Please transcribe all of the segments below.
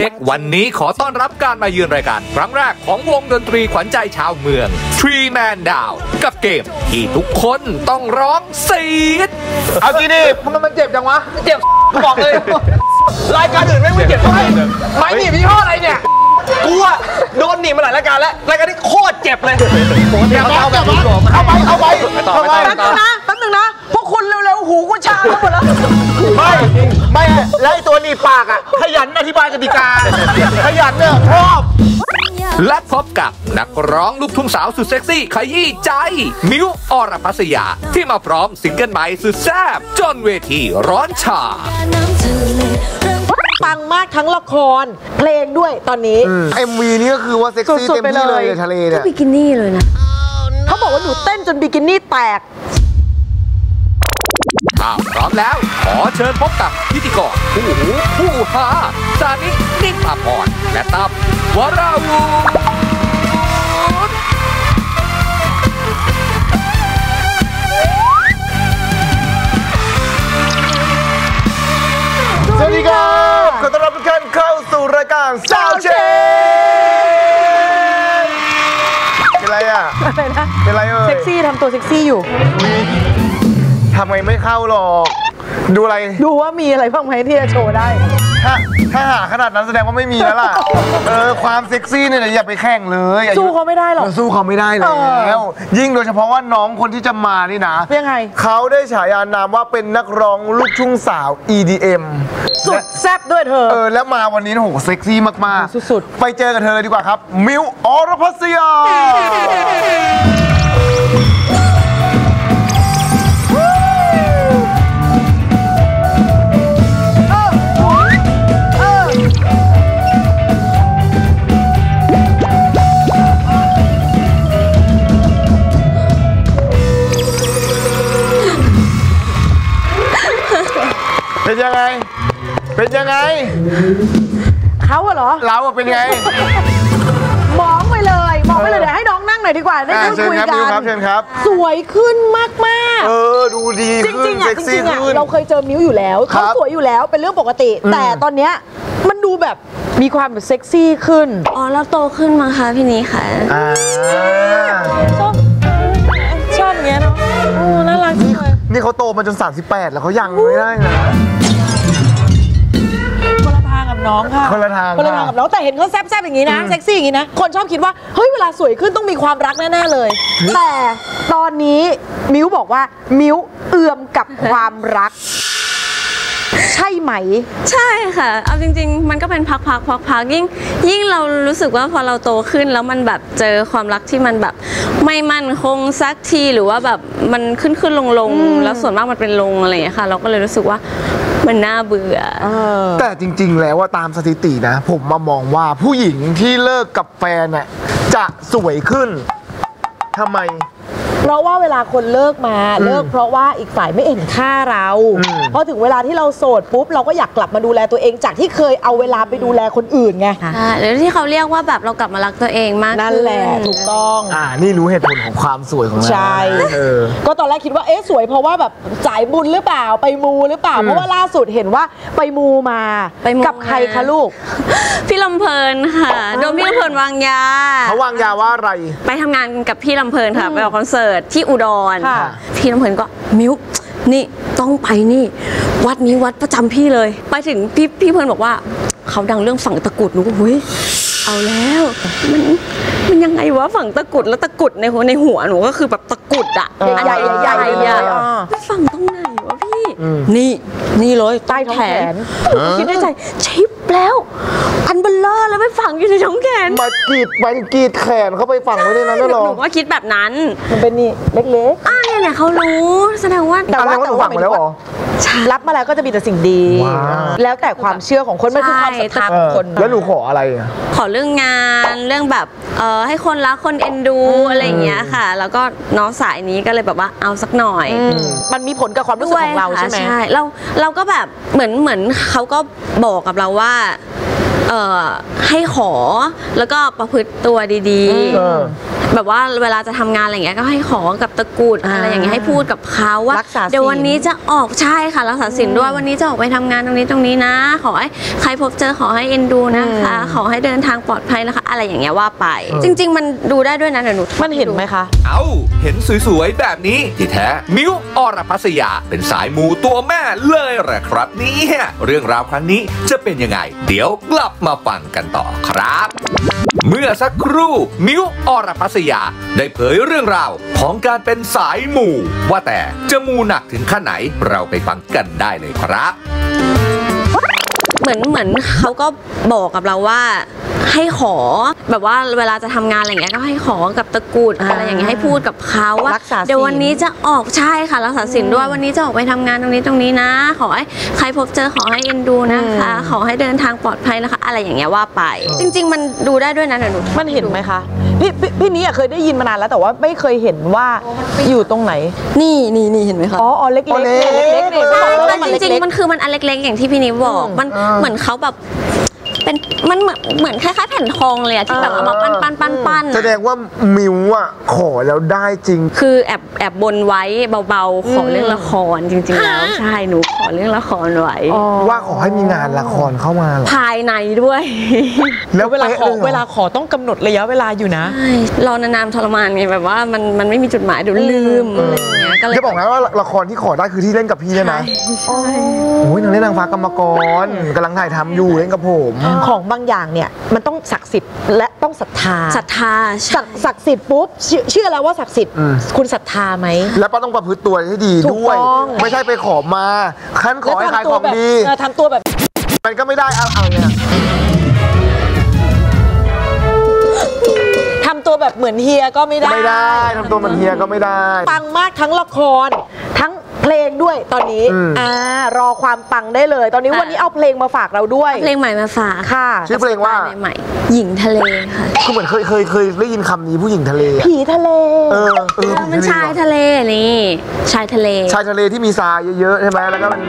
เด็ค วันนี้ขอต้อนรับการมาเยือนรายการ ครั้งแรกของวงดนตรีขวัญใจชาวเมือง Tree Man Down กับเกม ที่ทุกคนต้องร้องซีดเอางี้ดิทำไมมันเจ็บจังวะ เจ็บบอกเลย รายการอื่นไม่ไม่เจ็บเท่าไหร่ไม้หนีบยี่ห้ออะไรเนี่ย กูอะโดนหนีบมาหลายรายการแล้วรายการนี้โคตรเจ็บเลยเดี๋ยวเอาแบบนี้ก่อนเอาไปเอาไปเอาไปแป๊บนึงนะแป๊บนึงนะพวกคุณเร็วๆหูกูชาไปหมดแล้วไม่ไม่แล้วไอ้ตัวหนีบปากอะขยันอธิบายกติกาขยันเนี่ยชอบและพบกับนักร้องลูกทุ่งสาวสุดเซ็กซี่ขยี้ใจ มิวอรพัสยา ที่มาพร้อมซิงเกิลใหม่สุดแซ่บจนเวทีร้อนฉา ปังมากทั้งละคร เพลงด้วยตอนนี้ MV นี่ก็คือว่าเซ็กซี่สุดๆเต็มไปที่เลเลยยในทะเลเนี่ย บิกินี่เลยนะเขาบอกว่าหนูเต้นจนบิกินี่แตก ถ้าพร้อมแล้ว ขอเชิญพบกับพิธีกรผู้หูผู้หา สานินิพาพรและตับวราวุธ สวัสดีครับขอต้อนรับทุกท่านเข้าสู่รายการสาวเชนเป็นไรอะอะไรนะเป็นไรเอ่ยเซ็กซี่ทำตัวเซ็กซี่อยู่ทำไมไม่เข้าหรอก ดูอะไร ดูว่ามีอะไรบ้างไหมที่จะโชว์ได้ ถ้า ถ้าหาขนาดนั้นแสดงว่าไม่มีแล้วล่ะ เออความเซ็กซี่เนี่ยอย่าไปแข่งเลยอายุสู้เขาไม่ได้หรอกเสู้เขาไม่ได้แล้ว ยิ่งโดยเฉพาะว่าน้องคนที่จะมานี่นะยังไง เขาได้ฉายานามว่าเป็นนักร้องลูกทุ่งสาว EDM สุดแซ่บด้วยเธอ เออ แล้วมาวันนี้โอ้โหเซ็กซี่มากสุดๆ ไปเจอกับเธอเลยดีกว่าครับ มิวอรพัสยา เป็นยังไง เป็นยังไง เขาอะเหรอ เราอะเป็นไง มองไปเลยมองไปเลยเดี๋ยวให้น้องนั่งหน่อยดีกว่าได้อ่าพูดเชิญคุยครับกัมิวนครับเชิญครับ สวยขึ้นมากเออ ดูดีๆจขึ้นริงๆอะเซ็กจซี่ริงๆอะขึ้นเราเคยเจอมิ้วอยู่แล้วครัเขาบสวยอยู่แล้วเป็นเรื่องปกติ แต่ตอนเนี้ยมันดูแบบมีความแบบเซ็กซี่ขึ้น อ๋อเราโตขึ้นมาค่ะพี่นี้ค่ะอ่าชอบชอบอย่างเงี้ยเนาะโอ้น่ารักจังเลย นี่เขาโตมาจน 38 แล้วเขายังไม่ได้นะ คนละทางกับน้องค่ะคนละทางคนละทางกับน้องแต่เห็นเขาแซ่บๆอย่างนี้นะเซ็กซี่อย่างนี้นะคนชอบคิดว่าเฮ้ยเวลาสวยขึ้นต้องมีความรักแน่ๆเลย แต่ตอนนี้มิ้วบอกว่ามิ้วเอื่อมกับความรัก ใช่ไหม ใช่ค่ะ เอาจริง ๆ มันก็เป็นพักๆพักๆยิ่ง ยิ่งเรารู้สึกว่าพอเราโตขึ้นแล้วมันแบบเจอความรักที่มันแบบ ไม่มั่นคงสักทีหรือว่าแบบมันขึ้นขึ้นลงลงๆแล้วส่วนมากมันเป็นลงอะไรอย่างเงี้ยค่ะ เราก็เลยรู้สึกว่ามันน่าเบื่อ แต่จริง ๆ แล้วว่าตามสถิตินะ ผมมามองว่าผู้หญิงที่เลิกกับแฟนน่ะจะสวยขึ้นทำไม เพราะว่าเวลาคนเลิกมาเลิกเพราะว่าอีกฝ่ายไม่เห็นค่าเราพอถึงเวลาที่เราโสดปุ๊บเราก็อยากกลับมาดูแลตัวเองจากที่เคยเอาเวลาไปดูแลคนอื่นไงใช่หรือที่เขาเรียกว่าแบบเรากลับมารักตัวเองมากนั่นแหละขึ้ถูกต้อง อ่า นี่รู้เหตุผลของความสวยของเราใช่ เออ ก็ตอนแรกคิดว่าเอ๊ะสวยเพราะว่าแบบจ่ายบุญหรือเปล่าไปมูหรือเปล่าเพราะว่าล่าสุดเห็นว่าไปมูมาไปมูกับใครคะลูก พี่ลำเพลินค่ะ โดนพี่ลำเพลินวางยา เขาวางยาว่าอะไร ไปทำงานกับพี่ลำเพลินค่ะ ไปออกคอนเสิร์ตที่อุดรค่ะพี่ลำเพลินก็มิวนี่ต้องไปนี่ วัดนี้วัดประจำพี่เลย ไปถึงพี่พี่เพลินบอกว่าเขาดังเรื่องฝังตะกรุดหนูก็เฮ้ยเอาแล้วมันมันยังไงวะฝังตะกรุดแล้วตะกรุดในหัวในหัวหนูก็คือแบบตะกรุดอะเอออันใหญ่ๆใหญ่ๆๆอะอ่าไปฝังตรงไหนวะพี่ นี่นี่เลยใต้ท้องแขนหนูก็คิดในใจชิบแล้วอันเบ้อเร่อแล้วไปฝังอยู่ในท้องแขนมากรีดไปกรีดแขนเขาไปฝังไว้ในนั้นหน่ะเหรอนูก็คิดแบบนั้น มันเป็นนี่เล็กอ่าเนี่ยเนี่ยเขารู้แสดงว่าแต่ว่าอะไรว่าหนูฝังไว้แล้วเหรอๆรับมาแล้วก็จะมีแต่สิ่งดีว้าวแล้วแต่ความเชื่อของคนมันคือความศรัทธาเอของอคนแล้วหนูขออะไรอะขอเรื่องงานเรื่องแบบเออให้คนรักคนเอ็นดูอะไรอย่างเงี้ยค่ะ แล้วก็น้องสายนี้ก็เลยแบบว่าเอาสักหน่อยอืมมันมีผลกับความรู้สึกของเราค่ะใช่ไหมใช่เราเราก็แบบเหมือนเหมือนเขาก็บอกกับเราว่าเออให้ขอแล้วก็ประพฤติตัวดีเออๆ แบบว่าเวลาจะทำงานอะไรอย่างเงี้ยก็ให้ขอกับตะกรุดอ่าอะไรอย่างเงี้ยให้พูดกับเขาว่ารักษาศีลเดี๋ยววันนี้จะออกใช่ค่ะรักษาศีลด้วยวันนี้จะออกไปทำงานตรงนี้ตรงนี้นะ ขอให้ใครพบเจอขอให้เอ็นดูนะคะ ขอให้เดินทางปลอดภัยนะคะ อะไรอย่างเงี้ยว่าไป จริง ๆ มันดูได้ด้วยนะเดี๋ยวหนูมันเห็นไหมคะ เอาเห็นสวยๆแบบนี้ที่แท้มิวอรพัสยาเป็นสายมูตัวแม่เลยแหละครับเนี่ยเรื่องราวครั้งนี้จะเป็นยังไง เดี๋ยวกลับมาฟังกันต่อครับ เมื่อสักครู่มิวอรพัสยา ได้เผยเรื่องราวของการเป็นสายมูว่าแต่จะมูหนักถึงขั้นไหนเราไปฟังกันได้เลยครับเหมือนเหมือนเขาก็บอกกับเราว่าให้ขอแบบว่าเวลาจะทำงานอะไรอย่างเงี้ยก็ให้ขอกับตะกรุดอ่าอะไรอย่างเงี้ยให้พูดกับเขาว่ารักษาศีลเดี๋ยววันนี้จะออกใช่ค่ะรักษาศีลด้วยวันนี้จะออกไปทำงานตรงนี้ตรงนี้นะ ขอให้ใครพบเจอขอให้เอ็นดูนะคะ ขอให้เดินทางปลอดภัยนะคะ อะไรอย่างเงี้ยว่าไป จริง ๆ มันดูได้ด้วยนะเดี๋ยวหนูมันเห็นไหมคะ พี่พี่พี่นี้อะเคยได้ยินมานานแล้วแต่ว่าไม่เคยเห็นว่าอยู่ตรงไหน นี่นี่นี่เห็นไหมคะ อ๋ออ๋อเล็กๆอ๋อเล็กเล็กๆเนี่ยใช่บอกเลยแต่ว่ามันจริงเล็กๆมันคือมันอันเล็กๆอย่างที่พี่นิวบอก มันเหมือนเขาแบบ เป็นมันเหมือนเหมือนคล้ายๆแผ่นทองเลยอะที่แบบเอามาปั้นปั้นปั้นปั้นแสดงว่ามิวอะขอแล้วได้จริง คือแอบแอบบนไว้เบาๆขอเรื่องละครจริงๆแล้วใช่หนูขอเรื่องละครไว้ว่าขอให้มีงานละครเข้ามาเหรอภายในด้วย แล้วเวลาขอป๊ะยหรเวลาขอต้องกำหนดระยะเวลาอยู่นะใช่รอนานๆทรมานไงแบบว่ามันมันไม่มีจุดหมายเดี๋ยวลืมอะไรอย่างเงี้ยก็เลยจะบอกนะว่าละครที่ขอได้คือที่เล่นกับพี่เนี่ยนะโอ้ยนางเล่นนางฟ้ากรรมกรกำลังถ่ายทำอยู่เล่นกับผมของบางอย่างเนี่ยมันต้องศักดิ์สิทธิ์และต้องศรัทธาศรัทธาใช่ศักดิ์ศักดิ์สิทธิ์ปุ๊บเชื่อเชื่อแล้วว่าศักดิ์สิทธิ์คุณศรัทธาไหม แล้วก็ต้องประพฤติตัวให้ดีถูกด้วย ต้อง ไม่ใช่ไปขอมาขั้นขอให้ขายของดีเออทำตัวแบบ มันก็ไม่ได้เอาเอาเนี่ย แบบเหมือนเฮียก็ไม่ได้ไม่ได้ทำตัวมันเฮียก็ไม่ได้ปังมากทั้งละครทั้งเพลงด้วยตอนนี้อืมอ่ารอความปังได้เลย ตอนนี้วันนี้เอาเพลงมาฝากเราด้วย เพลงใหม่มาฝากค่ะชื่อเพลงว่าใหม่ๆหญิงทะเลค่ะคือเหมือนเคยเคยเคยได้ยินคำนี้ผู้หญิงทะเลอะผีทะเลเออเออเราผู้หเป็นญิงชายทะเลทะเลนี่ชายทะเล ชายทะเลที่มีทรายเยอะๆใช่ไหมแล้วก็มัน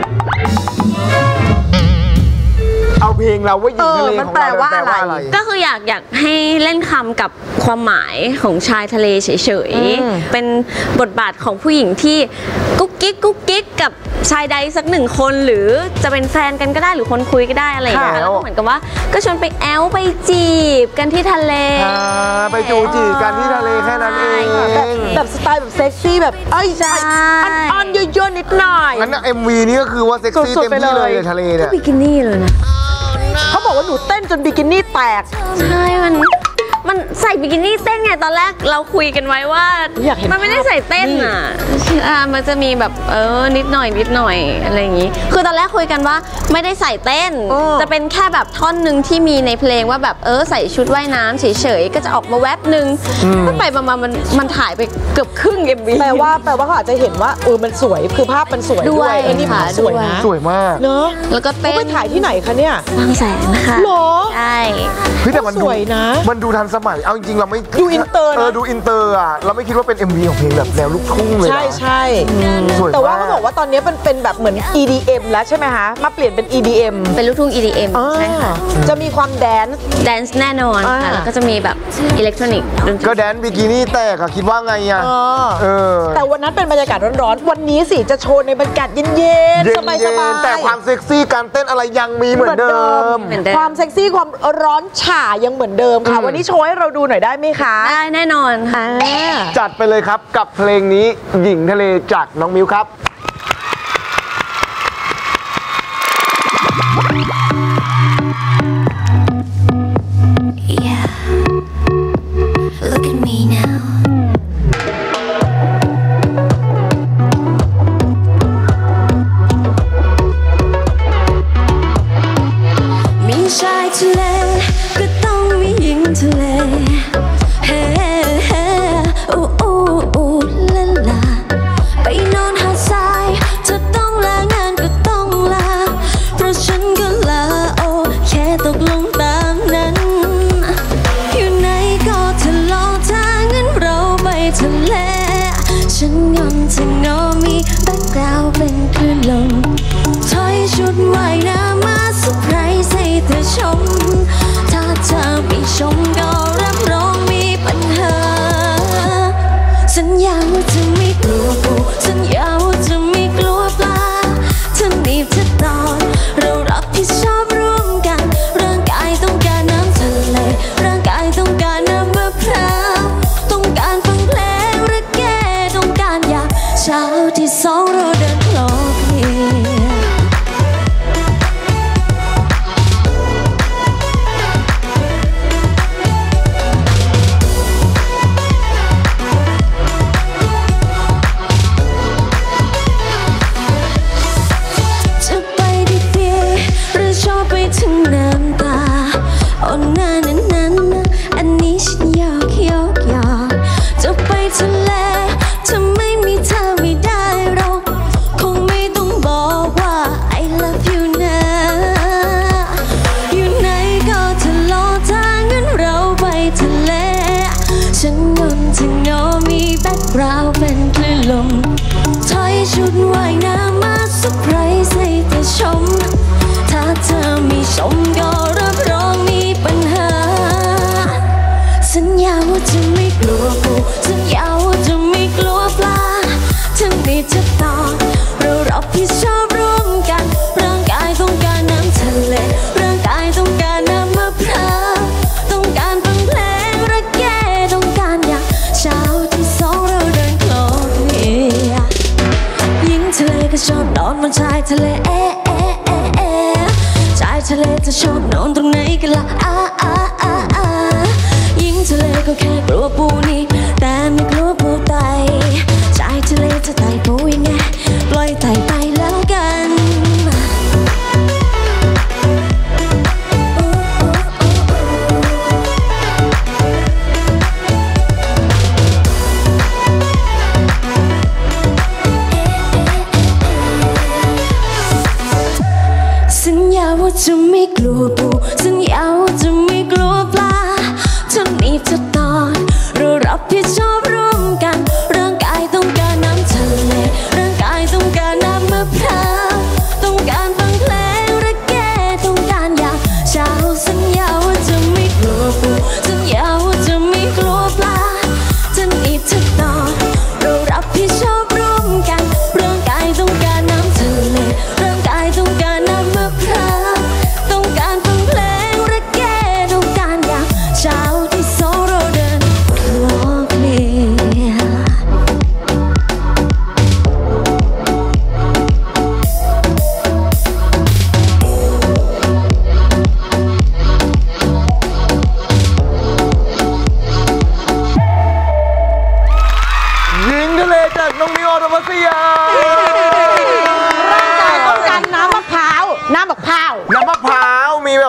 เอาเพลงเราว่าหญิงทะเลเออมันของเราแปลว่าแปลว่าอะอะไรไร ก็คืออยากอยากให้เล่นคำกับความหมายของชายทะเลเฉยอืมๆเป็นบทบาทของผู้หญิงที่กุ๊กกิ๊กกุ๊กกิ๊กกับชายใดสักหนึ่งคนหรือจะเป็นแฟนกันก็ได้หรือคนคุยก็ได้อะไรอย่างเงี้ยค่ะแล้วก็เหมือนกับว่า ก็ชวนไปแอ่วไปจีบกันที่ทะเลอ่าไปจู๋จี๋กันที่ทะเลแค่นั้นเองแบบแบบสไตล์แบบเซ็กซี่แบบเอ้ยใช่อ่อนๆเยอะๆนิดหน่อยงั้น MV นี้ก็คือว่าเซ็กซี่สุดๆเต็มที่ไปเลเลยยในทะเลเนี่ยบิกินี่เลยนะ เขาบอกว่าหนูเต้นจนบิกินี่แตก ใช่มัน มันใส่บิกินี่เต้นไงตอนแรกเราคุยกันไว้ว่าอยากเห็นมันไม่ได้ใส่เต้นอะอ่ามันจะมีแบบเออนิดหน่อยนิดหน่อยอะไรอย่างงี้ คือตอนแรกคุยกันว่าไม่ได้ใส่เต้นเออจะเป็นแค่แบบท่อนหนึ่งที่มีในเพลงว่าแบบเออใส่ชุดว่ายน้ำเฉยๆก็จะออกมาแวบหนึ่งก็ไปประมาณมันมันถ่ายไปเกือบครึ่ง MV แปลว่าแปลว่าเขาอาจจะเห็นว่าเออมันสวยคือภาพมันสวยด้ด้ววยยเออนี่ภาพค่ะสวยนะสวยมากเนอะแล้วก็เขาเต้นไปถ่ายที่ไหนคะเนี่ยบางแสนค่ะหรอใช่เฮ้ยแต่มันดูสวยนะ มันดูทันสมัยเอาจริงๆเราไม่ดูอินเตอร์นะ เออดูอินเตอร์อะเราไม่คิดว่าเป็น MV ของเพลงแบบแนวลูกทุ่งเลยนะใช่ใช่สวยแต่ว่าเขามากบอกว่าตอนนี้เป็นเป็นแบบเหมือน EDM แล้วใช่ไหมคะ มาเปลี่ยนเป็น EDM เป็นลูกทุ่ง EDM อ่าใช่ค่ะ จะมีความ dance dance แน่นอนอ่าค่ะแล้วก็จะมีแบบอิเล็กทรอนิกส์ดนตรีก็แดนบิกินี่แตกอะคิดว่าไงอะเออเออแต่วันนั้นเป็นบรรยากาศร้อนๆ วันนี้สิจะโชว์ในบรรยากาศเย็นเย็ๆนสบายๆๆแต่ความเซ็กซี่การเต้นอะไรยังมีเหมือนเดิมเหมือนเดิม ความเซ็กซี่ความร้อนฉ่ายังเหมือนเดิมค่ะอืมวันนี้โชว์ให้เราดูหน่อยได้ไหมคะ ได้แน่นอนค่ะอ่าจัดไปเลยครับกับเพลงนี้หญิงทะเลจากน้องมิวครับ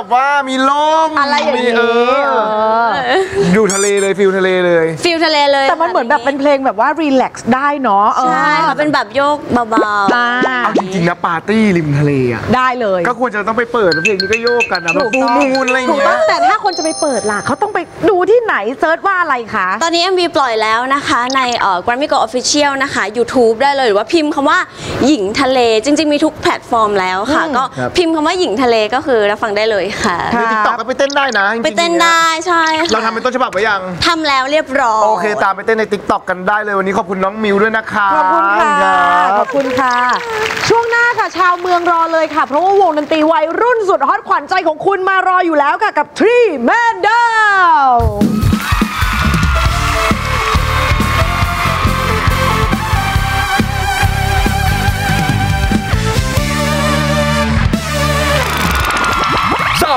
แบบว่ามีลมอะไรอย่างมีนี้เออ เอออยู่ทะเลเลย feel ทะเลเลย ฟิลทะเลเลยแต่มันเหมือนแบบเป็นเพลงแบบว่า relax ได้เนาะเออใช่ค่ะเป็นแบบโยกเบาอ่าเอาจริงๆนะปาร์ตี้ริมทะเลอะ ได้เลย ก็ควรจะต้องไปเปิดเพลงนี้ก็โยกกันนะแบบ full moon อะไรอย่างถูกเงี้ต้อย งแต่ถ้าคนจะไปเปิดล่ะเขาต้องไปดูที่ไหน search ว่าอะไรคะๆตอนนี้ MV ปล่อยแล้วนะคะในเอ่อ Grammy Gold Official นะคะ YouTube ได้เลยหรือว่าพิมพ์คำว่าหญิงทะเลจริง ๆ มีทุกแพลตฟอร์มแล้วค่ะ ก็พิมพ์คำว่าหญิงทะเลก็คือรับฟังได้เลยค่ะ ใน TikTok ก็ไปเต้นได้นะจริงๆไปเต้นได้ใช่ค่ะเราทำเป็นต้นฉบับไว้ยัง ทำแล้วเรียบร้อย โอเค ตามไปเต้นใน TikTok กันได้เลยวันนี้ขอบคุณน้องมิวด้วยนะคะขอบคุณค่ะ ขอบคุณค่ะ ช่วงหน้าค่ะชาวเมืองรอเลยค่ะ เพราะว่าวงดนตรีวัยรุ่นสุดฮอตขวัญใจของคุณมารออยู่แล้วค่ะกับ Three Man Down เศร้า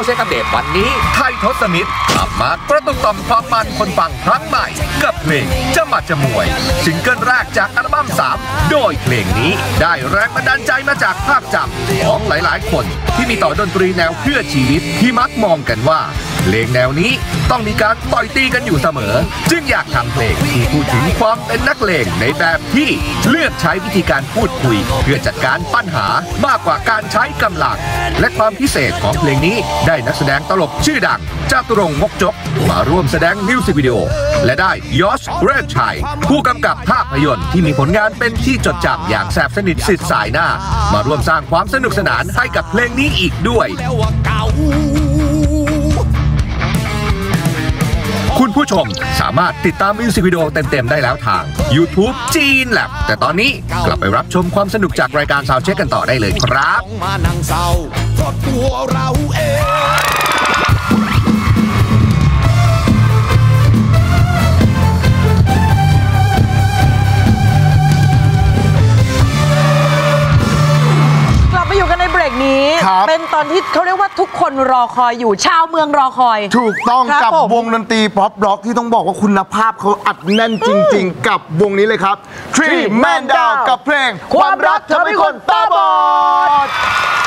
เช็คอัปเดตวันนี้ ไททศมิตรกลับมากระตุกต่อมความมันคนฟังครั้งใหม่ กับเพลงจะมาจะมวยซิงเกิลแรกจากอัลบั้ม 3 โดยเพลงนี้ได้แรงบันดาลใจมาจากภาพจำของหลายๆ คนที่มีต่อดนตรีแนวเพื่อชีวิตที่มักมองกันว่า เพลงแนวนี้ต้องมีการต่อยตีกันอยู่เสมอ จึงอยากทำเพลงที่พูดถึงความเป็นนักเลงในแบบที่เลือกใช้วิธีการพูดคุย เพื่อจัดการปัญหามากกว่าการใช้กำลัง และความพิเศษของเพลงนี้ได้นักแสดงตลกชื่อดังจาตุรงมกจก มาร่วมแสดงมิวสิกวิดีโอ และได้ยอชเรนชัย ผู้กำกับภาพยนตร์ที่มีผลงานเป็นที่จดจำอย่างแสบสนิทสิทธิ์สายหน้า มาร่วมสร้างความสนุกสนานให้กับเพลงนี้อีกด้วย ผู้ชมสามารถติดตามมิวสิกวิดีโอเต็ม ๆ ได้แล้วทาง YouTube จีนแลบแต่ตอนนี้กลับไปรับชมความสนุกจากรายการสาวเช็คกันต่อได้เลยครับมานั่งเศร้าเพราะตัวเราเอง นในเบรกนี้ ครับ เป็นตอนที่เขาเรียกว่าทุกคนรอคอยอยู่ชาวเมืองรอคอย ถูกต้องครับกับผม วงดนตรีป๊อปร็อกที่ต้องบอกว่าคุณภาพเขาอัดแน่นจริง ๆ กับวงนี้เลยครับ Three Man Down กับเพลง ความรักทำให้คนตาบอดว่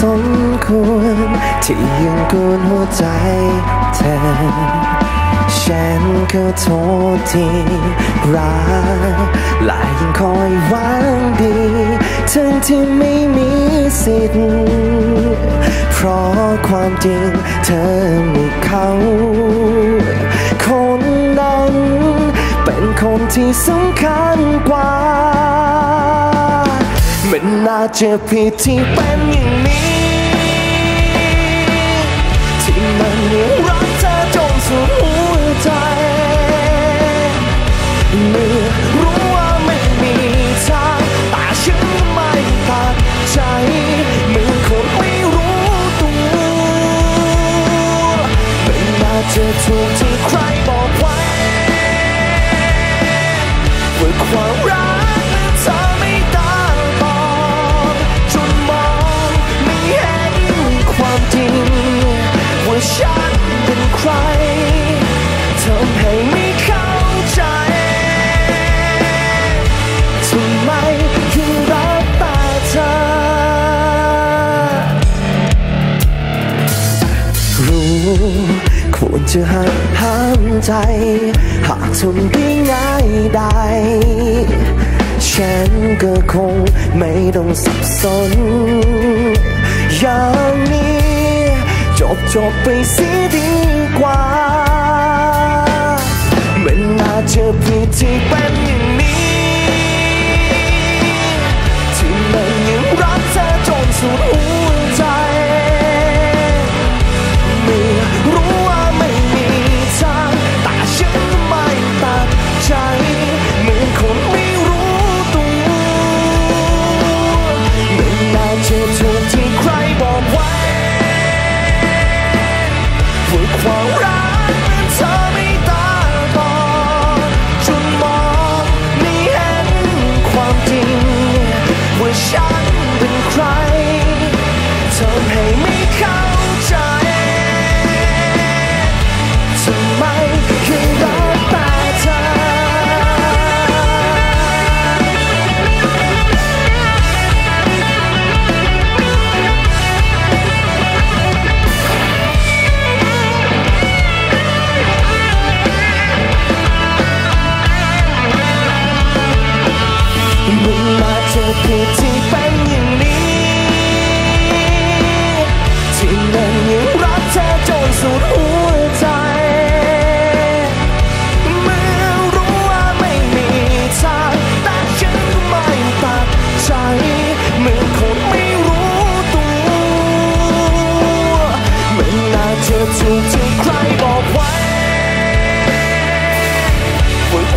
สมควร ที่ยังกวนหัวใจเธอ ฉันก็โทษที่รักและยังคอยหวังดี ทั้งที่ไม่มีสิทธิ์ เพราะความจริงเธอมีเขาคนนั้น เป็นคนที่สำคัญกว่ามันน่าจะผิ ด ใครทำให้ไม่เข้าใจทำไมถึงรักแต่เธอ รู้ควรจะหักห้ามใจ หากทนได้ง่ายได้ฉันก็คงไม่ต้องสับสนอย่างนี้ บจบไปเสียดีกว่า มันน่าจะผิดที่เป็นอย่างนี้ ที่มันยังรักเธอจนสุดหัว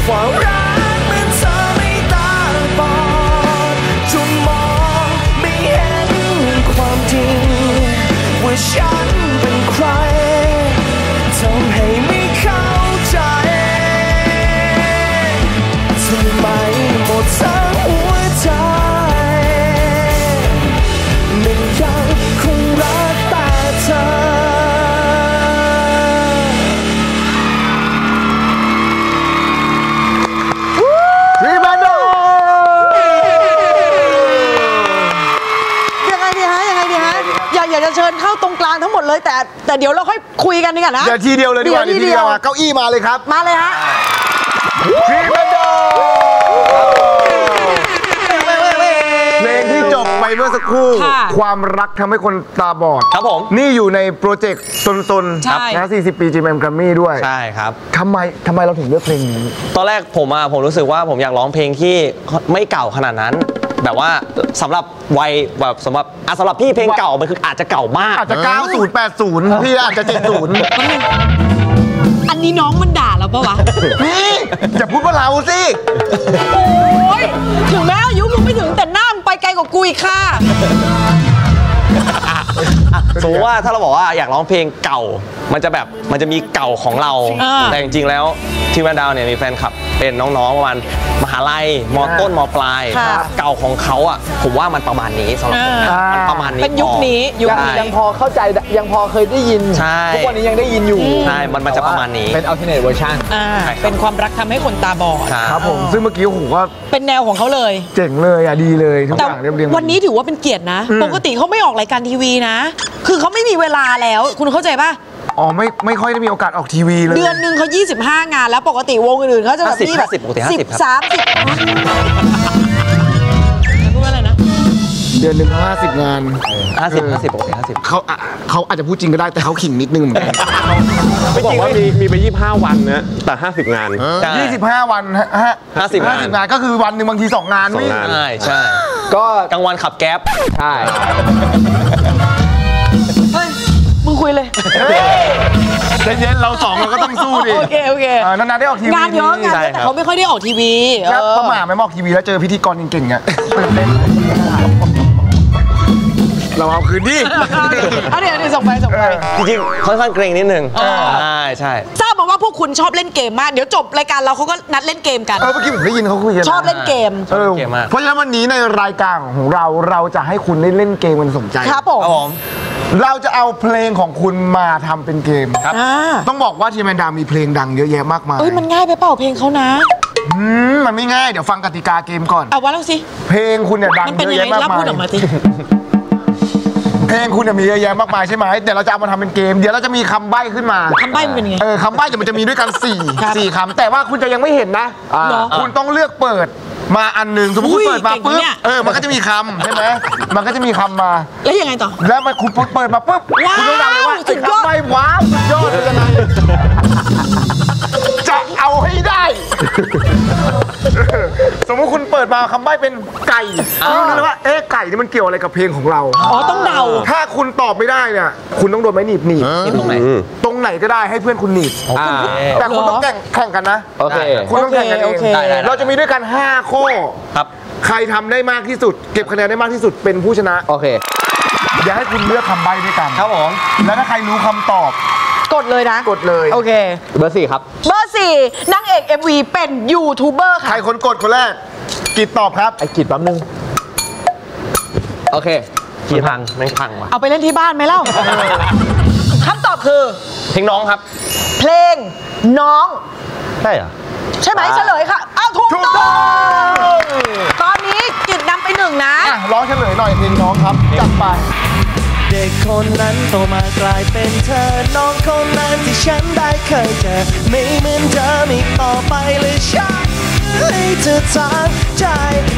ความรักมันเธอไม่ตาบอดจนมองไม่เห็นความจริงว่าฉัน เดี๋ยวเราค่อยคุยกันดีกว่านะ เดี๋ยวทีเดียวเลยดีกว่าเดี๋ยวทีทีเดีเดียยววอะเก้าอี้มาเลยครับมาเลยฮะรีแมนโดเพลงที่จบไปเมื่อสักครู่ ค่ะความรักทำให้คนตาบอด ครับผม นี่อยู่ในโปรเจกต์ซนๆใช่นะ40 ปี GMM Grammy ด้วยใช่ครับ ทำไมทำไมเราถึงเลือกเพลงนี้ ตอนแรกผมอะผมรู้สึกว่าผมอยากร้องเพลงที่ไม่เก่าขนาดนั้น แบบว่าสำหรับวัยแบบสำหรับอะสำหรับพี่เพลงเก่ามันคืออาจจะเก่ามาก อาจจะ 90 80 พี่อาจจะ 70อันนี้น้องมันด่าเราปะวะ นี่อย่าพูดว่าเราสิ โอ้ยถึงแม้อายุมึงไม่ถึงแต่หน้ามึงไปไกลกว่ากูอีกค่ะ สมมติว่าถ้าเราบอกว่าอยากร้องเพลงเก่า มันจะแบบมันจะมีเก่าของเรา อ่า แต่จริงๆแล้วทีมแมนดาวเนี่ยมีแฟนคลับเป็นน้องๆประมาณมหาลัยมต้นมปลายค่ะ เก่าของเขาอะผมว่ามันประมาณนี้สำหรับผมนะอ่ามั มันประมาณนี้เป็นยุคพอนี้ยุคใช่นี้ ยังพอเข้าใจยังพอเคยได้ยินใช่ ทุกวันนี้ยังได้ยินอยู่ใช่มันมันจะประมาณนี้ เป็น alternate version อ่าใช่ครับ เป็นความรักทำให้คนตาบอดครับผมซึ่งเมื่อกี้โอ้โหก็เป็นแนวของเขาเลย เจ๋งเลยอะดีเลยทุกอแต่ย่างเรียบเรียงวันนี้ถือว่าเป็นเกียรตินะ ปกติเขาไม่ออกรายการทีวีนะคือเขาไม่มีเวลาแล้ว คุณเข้าใจป่ะ อ๋อไม่ไม่ค่อยได้มีโอกาสออกทีวีเลย เดือนหนึ่งเขา 25 งาน แล้วปกติวงอื่นๆเขาจะแบบ50นี่แบบ50ปกติสิบ50ครับสามสิบพูดว่าอะไรนะ เดือนหนึ่งห้าสิบงานห้าสิบห้าสิบปกติห้าสิบเขาอะเขาอาจจะพูดจริงก็ได้แต่เขาขิงนิดนึงเหมือนกันเขาบอกว่ามีมีไป 25 วันนะแต่ 50 งาน ยี่สิบห้าวันฮะห้าสิบห้าสิบงานก็คือวันหนึ่งบางทีสองงานสองวิ่งงาน ใช่ ใช่ ก็กลางวันขับแก๊ป ใช่ ใจเย็นเราสองเราก็ต้องสู้ดิโอเคโอเคอ่านานๆได้ออกทีวีงานเยอะงานเยอะแต่เขาไม่ค่อยได้ออกทีวี เอครับอประหม่าไหม่มาออกทีวีแล้วเจอพิธีกรเก่งๆอะตื่นเต้น เราเอาคืนดิเอาเดี๋ยวเดี๋ยวส่งไปส่งไปจริงๆค่อนข้างเกรงนิดนึงเออใช่ใช่ทราบมาว่าพวกคุณชอบเล่นเกมมาก เดี๋ยวจบรายการเราเขาก็นัดเล่นเกมกัน เออเมื่อกี้ผมได้ยินเขาคุยกันชอบเล่นเกมเออเกมมากเพราะฉะนั้นวันนี้ในรายการของเราเราจะให้คุณได้เล่นเกมกันสมใจครับผมครับผมเราจะเอาเพลงของคุณมาทำเป็นเกมครับอ่าต้องบอกว่าทีมแมนดามีเพลงดังเยอะแยะมากมายเอ้ยมันง่ายไปเปล่าเพลงเขานะอืมมันไม่ง่ายเดี๋ยวฟังกติกาเกมก่อนเอาว่าแล้วสิเพลงคุณเนี่ยดังมันเป็นเยอะยังไงแยะมากเล่าพูมาดออกมายสิ เพลงคุณเนี่ยมีเยอะแยะมากมายใช่ไหมเดี๋ยวเราจะเอามาทำเป็นเกม เดี๋ยวเราจะมีคำใบ้ขึ้นมาคำใบ้มันเป็นยังไง เออคำใบ้เดี๋ยวมันจะมีด้วยกัน4ี่ครับสี่คำแต่ว่าคุณจะยังไม่เห็นนะ เหรอคุณต้องเลือกเปิดมาอันหนึ่งสมมติอุ้คุณยเปิดมาเก่งปุ๊บเนี่ย เออมันก็จะมีคำใช่ไหมมันก็จะมีคำมา แล้วยังไงต่อ แล้วมันคุณเปิดมาปุ๊บว้าวคุณต้องเดาเลยว่าสุไอ้ดยอด คำใบ้ว้าวสุดยอดเป็นยังไง จะเอาให้ได้ สมมติคุณเปิดมาคำใบ้เป็นไก่คุณต้องรู้เลยว่า เอ๊ะไก่นี่มันเกี่ยวอะไรกับเพลงของเรา อ๋อต้องเดา ถ้าคุณตอบไม่ได้เนี่ย คุณต้องโดนไม้หนีบหนีบนี่ตรงไหน ตรงไหนก็ได้ให้เพื่อนคุณหนีบอ่าแต่คุณต้องแข่งแข่งกันนะ โอเค คุณต้องแข่งกันเอโองเคได้ได้เราจะมีด้วยกัน 5 ข้อ ครับ ใครทำได้มากที่สุด เก็บคะแนนได้มากที่สุดเป็นผู้ชนะ โอเค เดี๋ยวให้คุณเลือกคำใบ้ด้วยกัน ครับผม แล้วถ้าใครรู้คำตอบก ดเลยนะ กดเลย โอเค เบอร์สี่ครับ เบอร์สี่นางเอก MV เป็นยูทูบเบอร์ใครค่ะคนกดคนแรกกิดตอบครับ ไอ้กิดแป๊บนึง โอเคกี่พังแม่งพังว่ะเอาไปเล่นที่บ้านไหมเล่าคำตอบคือ เพลงน้องครับเพลงน้อง ใช่เหรอ ใช่ไหมเฉลยค่ะ เอาถูกถูกต้ต้ออง ง ตอนนี้กิจนำไปหนึ่งนะ อะร้องเฉลยหน่อยเพลงน้องครับ จัดไปเด็กคนนั้นโตมากลายเป็นเธอ น้องคนนั้นที่ฉันได้เคยเจอ ไม่เหมือนเดิมอีกต่อไปเลยฉันให้เธอทางใจ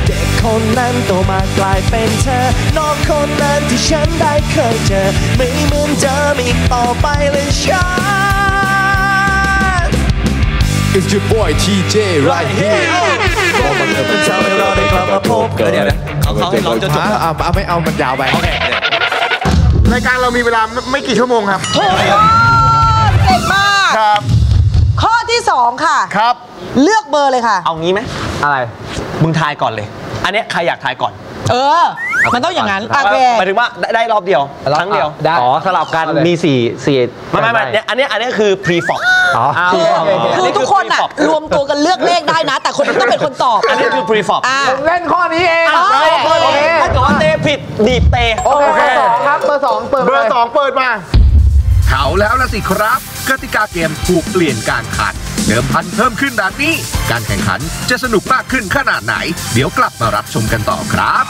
เด็กคนนั้นโตมากลายเป็นเธอ น้องคนนั้นที่ฉันได้เคยเจอ ไม่เหมือนเดิมอีกต่อไปเลยฉัน It's your boy TJ right here มันทำให้เราได้กลับมาพบกันเดี๋ยวนะเขาเขาให้ร้องจนจบเอาเอาไม่เอามันยาวไป โอเค รายการเรามีเวลาไม่ไม่กี่ชั่วโมงครับถูกต้องเก่งมากครับ ข้อที่สองค่ะ ครับ เลือกเบอร์เลยค่ะ เอางี้ไหมอะไร มึงทายก่อนเลย อันเนี้ยใครอยากทายก่อน เออ มันต้องอย่างนั้นโอเค หมายถึงว่าได้ได้รอบเดียวครั้งเดียวได้อ๋อสลับกันเอาเลย มีสี่สี่ไม่ไม่ไม่เนี่ยอันเนี้ยอันเนี้ยคือ pre flop อ๋อคือคือทุกคนอะรวมตัวกันเลือกเลขได้นะ แต่คนนึงต้องเป็นคนตอบ อันนี้คือ pre flop อ่าผมเล่นข้อนี้เองอ๋อโอเค ถ้าเกิดว่าเตะผิดหนีบเตะ โอเคเบอร์สองครับเบอร์สองเปิดเบอเลยร์สองเปิดมาเขาแล้วละสิครับ กติกาเกมถูกเปลี่ยนการขันเดิมพันเพิ่มขึ้นแบบนี้ การแข่งขันจะสนุกมากขึ้นขนาดไหน เดี๋ยวกลับมารับชมกันต่อครับ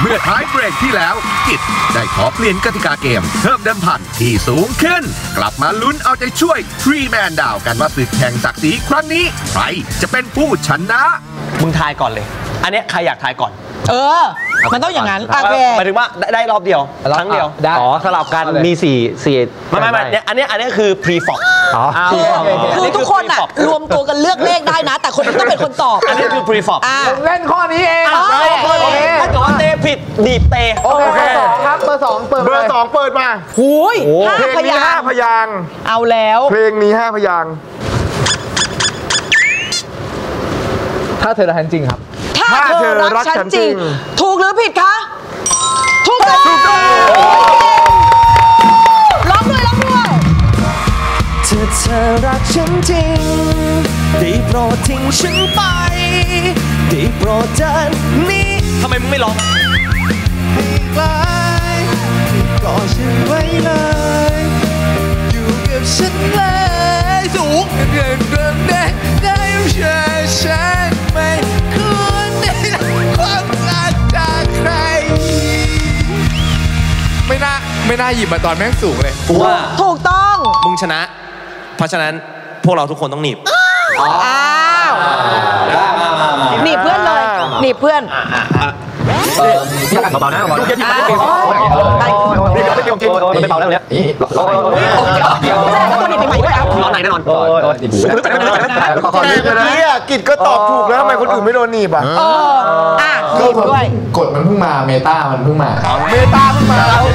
เมื่อท้ายเบรกที่แล้วกิจได้ขอเปลี่ยนกติกาเกม เพิ่มเดิมพันที่สูงขึ้น กลับมาลุ้นเอาใจช่วยทรีแมนดาวกันว่าศึกแข่งศักดิ์ศรีครั้งนี้ ใครจะเป็นผู้ชนะ มึงทายก่อนเลย อันเนี้ยใครอยากทายก่อน เออ มันต้องอย่างนั้นโอเคหมายถึงว่าได้ได้รอบเดียวครั้งเดียวได้อ๋อสลับกันเอาเลยมีสี่สี่ไม่ไม่ไม่เนี่ยอันเนี้ยอันเนี้ยคือ pre flop อ๋อโอเคโอเคโอเคคือทุกคนอะรวมตัวกันเลือกเลขได้นะ แต่คนนึงต้องเป็นคนตอบ อันนี้คือ pre flop อ่าผมเล่นข้อนี้เองอ๋อโอเคถ้าเกิดว่าเตะผิดหนีบเตะโอเคเบอร์สองครับเบอร์สองเปิดเบอเลยร์สองเปิดมาหูยห้าเพลงพนี้ยาห้างพยางค์เอาแล้วเพลงนี้ห้าพยางค์ถ้าเธอรักฉันจริงครับ ถ้าเธอรักฉันจริง ถูกหรือผิดคะ ถูกต้องร้องด้วยร้องด้วยถ้าเธอรักฉันจริงได้โปรดทิ้งฉันไปได้โปรดเดินนี้ทำไมมึงไม่ร้องให้ไกลกอดฉันไว้เลย อยู่กับฉันเลยสูงเกินเกินได้ได้ใช่ฉันไหม ความรักจากใคร ไม่น่าไม่น่าหยิบมาตอนแม่งสูงเลยกูว่าถูกต้อง มึงชนะ เพราะฉะนั้นพวกเราทุกคนต้องหนีบอ้าวหนีบเพื่อนเลยหนีบเพื่อนเบาๆนะเบาๆนะมันเบาแล้วเนี่ยร้อนไหน แน่นอนแต่เมื่อกี้อะกิจก็ตอบถูกแล้วทำไมคนอื่นไม่โดนหนีบอะเอออะหนีบด้วยกดมันเพิ่งมาเมตามันเพิ่งมาเมตาเพิ่งมาเพิ่ง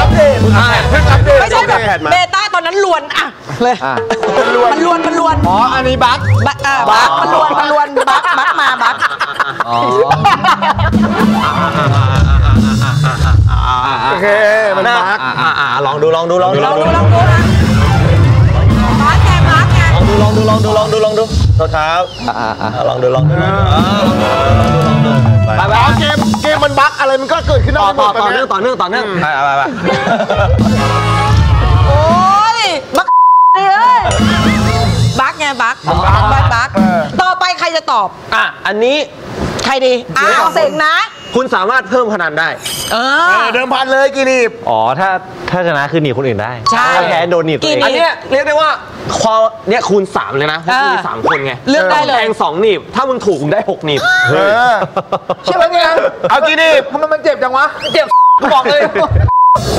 อัปเดตเพิ่งอัปเดตไม่ใช่แบบเบต้าตอนนั้นลวนอะเลยมันลวนมันลวนอ๋ออันนี้บั๊กบักอะบักมันลวนมันลวนบักบักมาบักอ๋อโอเคมันบักลองดูลองดูลองดูลองดูลองดูนะ ดูลองดูลองดูลองดูลองดูโทษครับลองดูลองดูไปไปแล้วเกมเกมมันบักอะไรมันก็เกิดขึ้นได้ต่อหมต่อดต่อเนื่องต่อเนื่องต่อเนื่องไปไปไปโอ้ยบักเอ้ยบักไงบักบักบักต่อไปใครจะตอบอะอันนี้ ใครดีอ้าวเสงนะ คุณสามารถเพิ่มคะแนนได้เอเอออ เดิมพันเลยกี่หนีบอ๋อ ถ้าถ้าชนะคือหนีบคนอื่นได้ใช่ถ้าแพ้โดนหนีบตัวเองอันเนี้ยเรียกได้ว่าพอเนี่ยคูณสามเลยนะเพราะคุณมีสามคนไงเลือกได้เลยแทงสองหนีบ ถ้ามึงถูกมึงได้หกหนีบเออเชื่อไงเอากี่หนีบทำไมมันเจ็บจังวะ เจ็บกูบอกเลย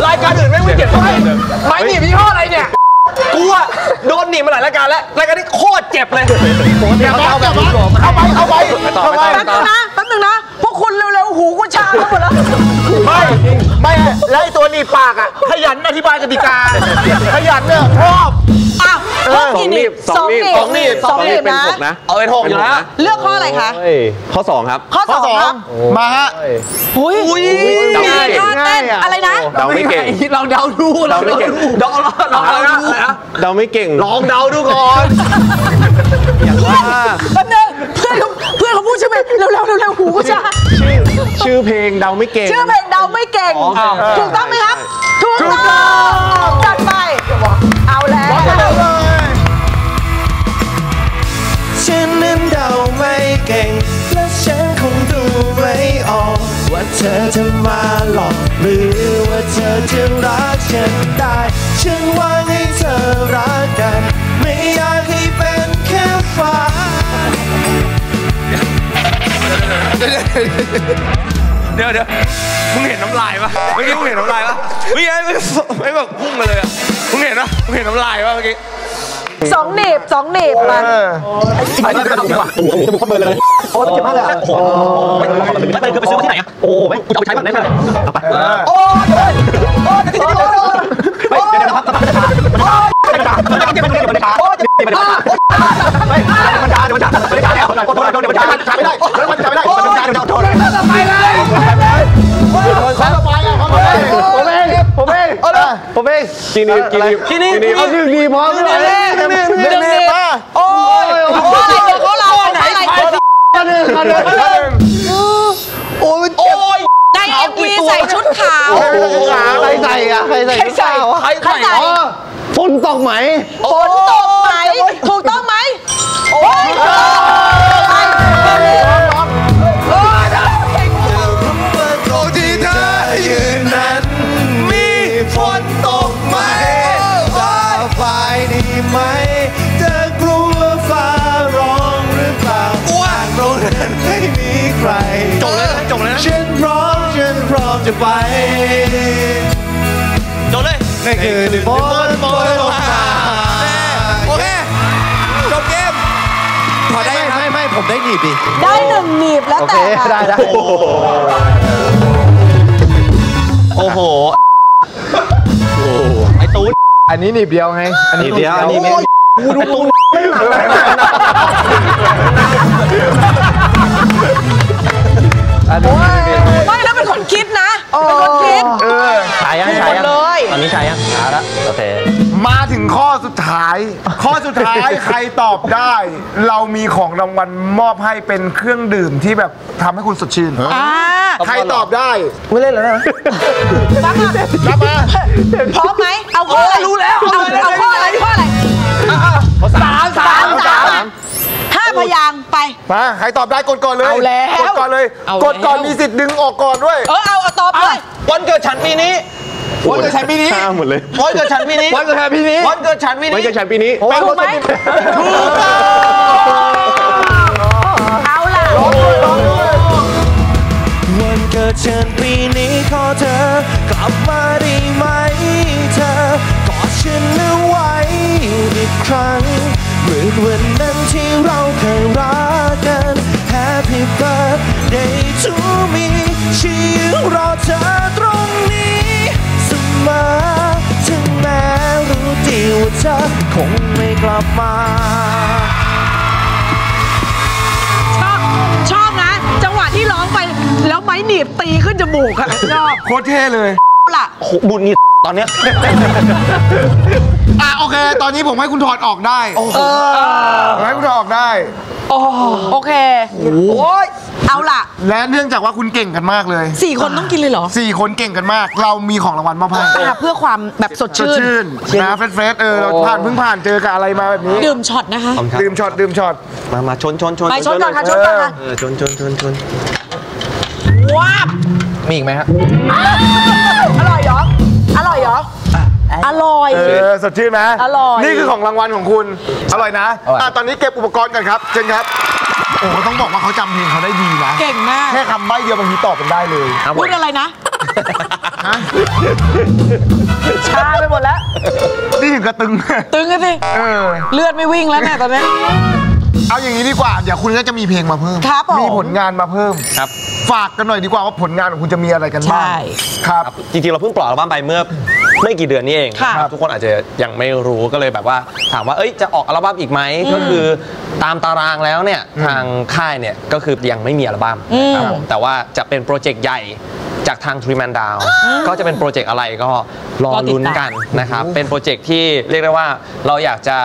รายการอื่นไม่งไม่เจ็บเท่าไหร่ไม้หนีบยี่ห้ออะไรเนี่ย กูอะโดนหนีบมาหลายรายการแล้วรายการนี้โคตรเจ็บเลยอย่าบักอย่าบักเอาไปเอาไปเอาไปแป๊บนึงนะแป๊บนึงนะพวกคุณเร็วๆหูกูชาไปหมดแล้วไม่ไม่แล้วไอ้ตัวหนีบปากอะขยันอธิบายกติกาขยันเนี่ยชอบ อ้าวเพิ่มกี่หนีบสองหนีบสองหนีบสองหนีบเป็นนะหกนะ เอาเป็นหกอยู่แล้วเลือกข้ออะไรคะเฮ้ยข้อสองครับ ข้อข้สอองสอคงรับ มาฮะอุ้ยอุ้ยเดาไม่มีเก่งท่าเต้นง่ายอะอะไรนะเดาไม่เก่งลองเดาดูเดาไม่เก่งลองลองลองลองนะอะไรนะเดาไม่เก่งลองเดาดูก่อนเพื่อนแป๊บนึงเพื่อนเขาเพื่อนเขาพูดชื่อเพลงเร็วๆเร็วๆหูกูชาชื่อชื่อเพลงเดาไม่เก่ง ชื่อเพลงเดาไม่เก่งถูกต้องไหมครับถูกต้องจัดไปเอาแล้ว ฉันนั้นเดาไม่เก่ง และฉันคงดูไม่ออก ว่าเธอจะมาหลอกหรือว่าเธอจะรักฉันได้ ฉันหวังให้เธอรักกัน ไม่อยากให้เป็นแค่ฝันเดี๋ยวเดี๋ยวมึงเห็นน้ำลายปะเมื่อกี้มึงเห็นน้ำลายปะเมื่อกี้ไม่ไม่แบบพุ่งมาเลยอะ มึงเห็นปะมึงเห็นน้ำลายปะเมื่อกี้สองหนีบสองหนีบมาเออไปไปไปโอ้เจ็บมากเลยอะโอ้ไปไปไปซื้อที่ไหนอะโอ้ไม่กูจะเอาไปใช้แบบไหนมาเอาไปโอ้ยโอ้ยโอ้ยโอ้ยไปเดี๋ยวเดี๋ยวพักพักพักพักเจ็บมันเจ็บมันขาโอ้เจ็บมันขาไปมันขาเดี๋ยวมันขาเดี๋ยวมันขาแล้วขอโทษเดี๋ยวมันขาไม่ได้แล้วมันขาไม่ได้มันขาเดี๋ยวโทษไปเลยข้อต่อไปอะข้อต่อไปผมเองผมเอง เอาเลย ผมเองกินนีบกินนีบที่นี่เอาหนึ่งดีพร้อมเลยหนึ่งหนึ่งมาโอ้ยโอ้ยเดี๋ยวเขาเราไหนไหนข้อหนึ่งข้อหนึ่งข้อหนึ่งโอ้ยโอ้ยในเอ็มวีใส่ชุดขาวใครใส่อะใครใส่ใครใส่ใครใครใส่ใส่อ๋อฝนตกไหมฝนตกไหมถูกต้องไหมโอ้ย จะไปจบเลยนั่นคือฝนโปรยลงมาโอเคจบเกมพอได้ไม่ครับไม่ไม่ผมได้หนีบดิได้หนึ่งหนีบแล้วโอแต่เคค่ะได้แล้วโอ้โหไอ้ตูนอันนี้หนีบเดียวไงอันนี้หนีบเดียวอันนี้ไม่ไอ้ตูนอันนี้หนีบเดียวไม่แล้วเป็นคนคิดนะ เป็นคนคิด เออ ฉายยังฉายยังเลย ตอนนี้ฉายยังฉายแล้วโอเค มาถึงข้อสุดท้าย ข้อสุดท้าย ใครตอบได้ เรามีของรางวัลมอบให้เป็นเครื่องดื่มที่แบบทำให้คุณสดชื่น อ่าใครตอบได้ไม่เล่นแล้วนะ ฟังก่อนรับมาพร้อมไหม เอาข้ออะไรรู้แล้ว เอาเอาข้ออะไรข้ออะไร สามสามสามห้า พยางค์ไป มาใครตอบได้กดก่อนเลยเอาแล้วกดก่อนเลยเอากดก่อนแล้วมีสิทธิ์ดึงออกก่อนด้วย เออเอาเอาตอบเลย วันเกิดฉันปีนี้ วันเกิดฉันปีนี้ ห้ามหมดเลย วันเกิดฉันปีนี้ วันเกิดปีนี้วันเกิดฉันปีไม่นี้ใช่ฉันปีนี้ถูกไหมเอา คงไม่กลับมา ชอบชอบนะ จังหวะที่ร้องไป แล้วไม้หนีบตีขึ้นจมูกอะชอบโคตรเท่เลยล่ะโหบุญนี่ตอนเนี้ยอะโอเค ตอนนี้ผมให้คุณถอดออกได้ผมให้คุณถอดออกได้ โอเค โอ้ย เอาล่ะ และเนื่องจากว่าคุณเก่งกันมากเลยสี่คนต้องกินเลยเหรอ สี่คนเก่งกันมาก เรามีของรางวัลมาให้อะเพื่อความแบบสดสดชื่น ชื่นนะ fresh fresh เออเราผ่านเพิ่งผ่านเจอกับอะไรมาแบบนี้ ดื่มช็อตนะคะดื่มช็อตดื่มช็อต มามาชนชนชนไปชนก่อนค่ะชนก่อนค่ะ เออชนชนชนชนว้าบมีอีกไหมครับอร่อยเหรอ อร่อยเหรอ อ ร่อย เออสดชื่นไหมอร่อย นี่คือของรางวัลของคุณ อร่อยนะอร่อยอะตอนนี้เก็บอุปกรณ์กันครับเชิญครับ โอ้โหต้องบอกว่าเขาจำเพลงเขาได้ดีนะ เก่งมากแค่คำใบ้เดียวบางทีตอบเป็นได้เลยพูดอะไรนะ ชาไปหมดแล้ว นี่ถึงกระตึง ตึงกันสิเออ เลือดไม่วิ่งแล้วเนี่ยตอนนี้ เอาอย่างนี้ดีกว่า เดี๋ยวคุณก็จะมีเพลงมาเพิ่ม ครับผมมีผลงานมาเพิ่ม ครับ ฝากกันหน่อยดีกว่าว่าผลงานของคุณจะมีอะไรกันบ้างใช่ ครับ จริงๆ เราเพิ่งปล่อยอัลบั้มไปเมื่อ ไม่กี่เดือนนี้เองค่ะครับทุกคนอาจจะยังไม่รู้ก็เลยแบบว่า ถามว่าเอ้ยจะออกอัลบั้มอีกไหมก็คือตามตารางแล้วเนี่ยทางค่ายเนี่ยก็คือยังไม่มีอัลบั้มครับผมแต่ว่าจะเป็นโปรเจกต์ใหญ่จากทาง Three Man Down ก็จะเป็นโปรเจกต์อะไรก็รอลุ้นกันนะครับ เป็นโปรเจกต์ที่เรียกได้ว่าเราอยากจะ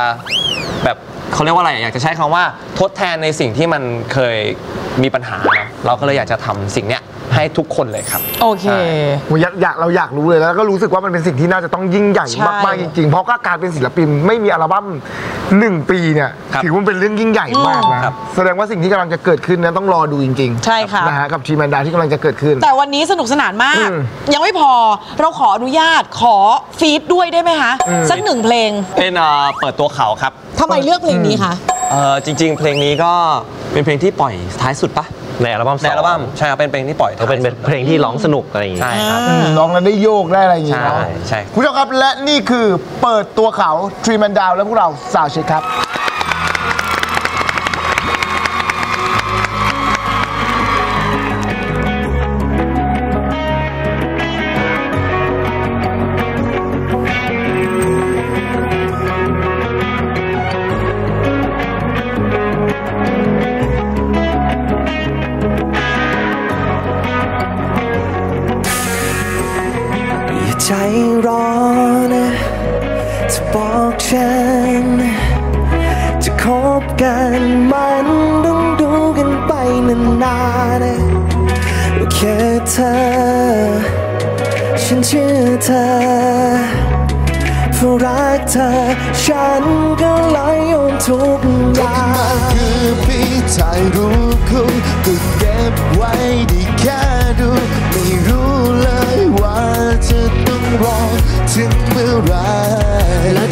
แบบเขาเรียกว่าอะไรอยากจะใช้คำว่าทดแทนในสิ่งที่มันเคยมีปัญหาเนอะเราก็เลยอยากจะทำสิ่งเนี้ย ให้ทุกคนเลยครับ โอเค โอ้ยอยากอยากเราอยากรู้เลยแล้วก็รู้สึกว่ามันเป็นสิ่งที่น่าจะต้องยิ่งใหญ่ใช่ มากๆจริงๆ เพราะก็การเป็นศิลปินไม่มีอัลบั้มหนึ่งปีเนี่ยครับถือว่าเป็นเรื่องยิ่งใหญ่มากนะครับ แสดงว่าสิ่งที่กำลังจะเกิดขึ้นนั้นต้องรอดูจริงๆใช่ค่ะ นะฮะกับทีมแมนดาที่กำลังจะเกิดขึ้น แต่วันนี้สนุกสนานมาก อืม ยังไม่พอเราขออนุญาตขอฟีดด้วยได้ไหมคะ สักหนึ่งเพลงเป็นเอ่อเปิดตัวเขาครับทำไมเลือกเพลงนี้คะ เอ่อจริง ๆ เพลงนี้ก็เป็นเพลงที่ปล่อยท้ายสุดปะ ในอัลบั้มในอัลบั้มใช่ครับเป็นเพลงที่ปล่อยก็เป็นเป็นเพลงที่ร้องสนุกอะไรอย่างงี้ ใช่ครับ อืมร้องแล้วได้โยกได้อะไรอย่างเงี้ยใช่ใช่ คุณผู้ชมครับและนี่คือเปิดตัวเขาทรีแมนดาวและพวกเราสาวเช็คครับ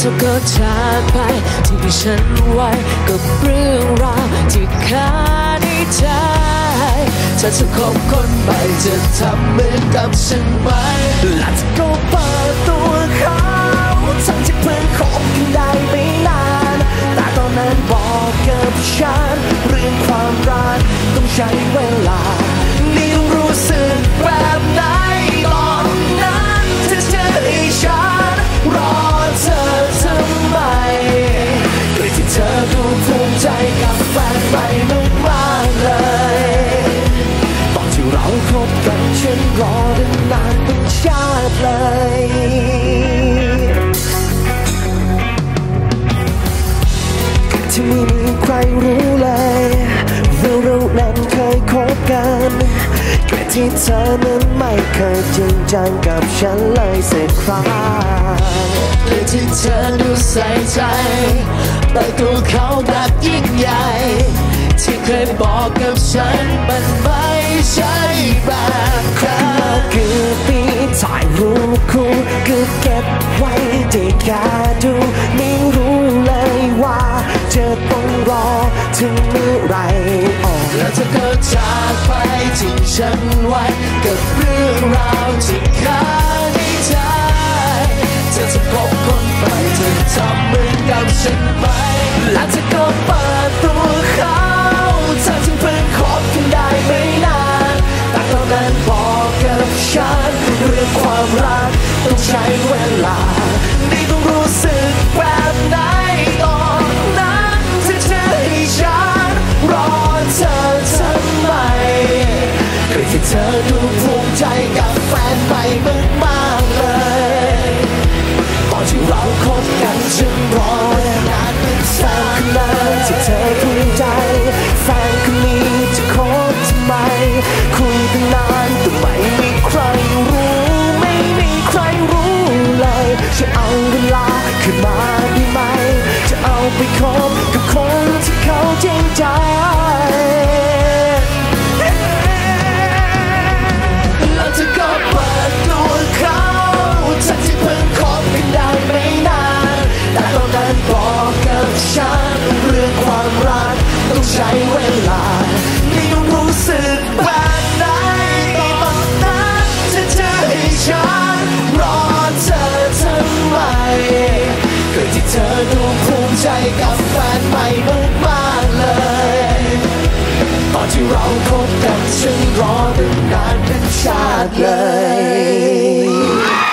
เธอก็จากไปทิ้งฉันไว้กับเรื่องราวที่ค้าในใจถ้าจะคบคนใหม่จะทำเหมือนกับฉันไหมและเธอก็เปิดตัวเขาทั้งที่เพิ่งคบกันได้ไม่นานแต่ตอนนั้นบอกกับฉันเรื่องความรักต้องใช้เวลานี่ต้องรู้สึกแบบไหน รอดนานเป็นชาติเลยที่ไม่มีใครรู้เลยว่าเรานั้นเคยคบกันแค่ที่เธอนั้นไม่เคยจริงจังกับฉันเลยสักครั้งและที่เธอดูใส่ใจแต่ตัวเขาแบบยิ่งใหญ่ ที่เคยบอกกับฉันมันไม่ เก็บไว้ที่แค่ดูไม่รู้เลยว่าจะต้องรอถึงเมื่อไหรออกแล้วเธอก็จากไปทิ้งฉันไว้กับเรื่องราวที่ค้างในใจเธอจะพบคนใหม่เธอทำเหมือนกับฉันไหม เวลาไม่ต้องรู้สึกแบบไหนตอนนั้นเธอให้ฉันรอเธอทำไมเคยที่เธอดูภูมิใจกับแฟนใหม่มากเลย ตอนที่เราคบกันฉันรอนานเป็นแฟนคนนั้นที่เธอภูมิใจ ขึ้นมาได้ไหม จะเอาไปคบกับคนที่เขาจริง เราคบกันฉันรอตั้งนานเป็นชาติเลย